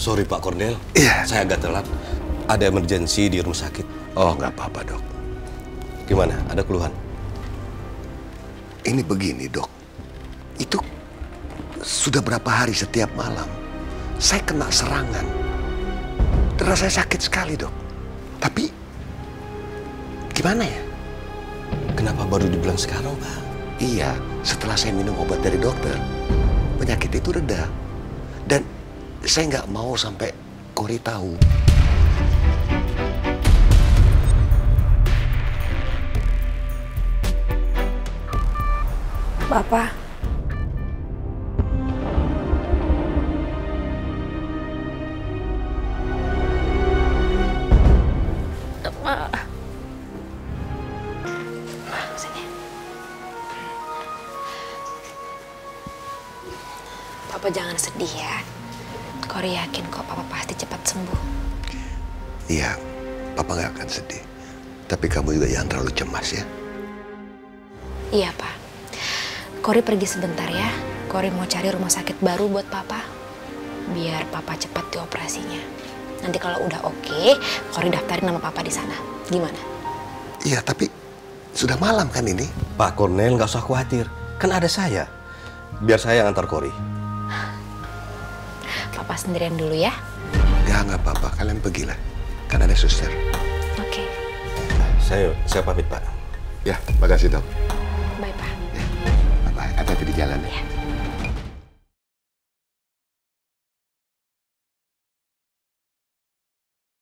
Sorry Pak Cornel. Iya. Saya agak telat. Ada emergensi di rumah sakit. Oh, nggak apa-apa, dok. Gimana? Ada keluhan? Ini begini, dok. Itu sudah berapa hari setiap malam saya kena serangan. Dan rasanya sakit sekali, dok. Tapi gimana ya? Kenapa baru dibilang sekarang, Pak? Iya, setelah saya minum obat dari dokter, penyakit itu reda. Dan saya nggak mau sampai Kori tahu. Bapak, sini. Papa jangan sedih ya. Kori yakin kok Papa pasti cepat sembuh. Iya, Papa nggak akan sedih. Tapi kamu juga jangan terlalu cemas ya. Iya, Pak. Kori pergi sebentar ya. Kori mau cari rumah sakit baru buat Papa. Biar Papa cepat dioperasinya. Nanti kalau udah oke, Kori daftarin nama Papa di sana. Gimana? Iya, tapi sudah malam kan ini? Pak Cornel nggak usah khawatir. Kan ada saya. Biar saya yang antar Kori. Papa sendirian dulu ya. Ya nggak apa-apa, kalian pergilah. Kan ada suster. Oke. Saya saya pamit, Pak. Ya, makasih dok. Bye, Pak. Bye-bye, hati-hati di jalan ya. Ya.